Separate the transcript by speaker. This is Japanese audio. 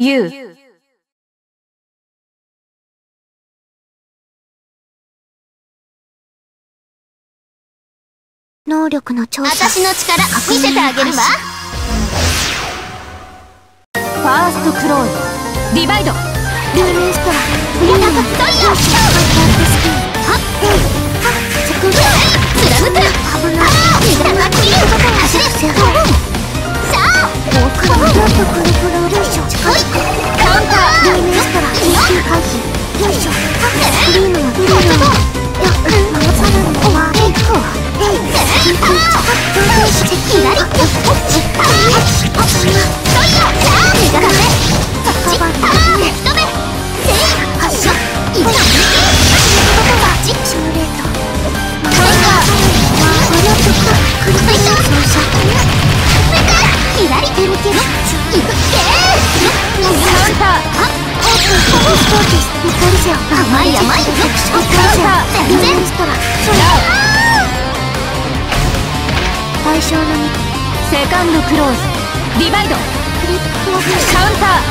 Speaker 1: you.
Speaker 2: 能力の調査。
Speaker 3: 私の力見せてあげるわ。
Speaker 1: ファーストクロール。ディバイド。
Speaker 2: ルーストラ
Speaker 3: 象の
Speaker 2: セ
Speaker 3: カン
Speaker 2: クリー転ん
Speaker 3: さ
Speaker 2: クリップオフ
Speaker 1: カウンター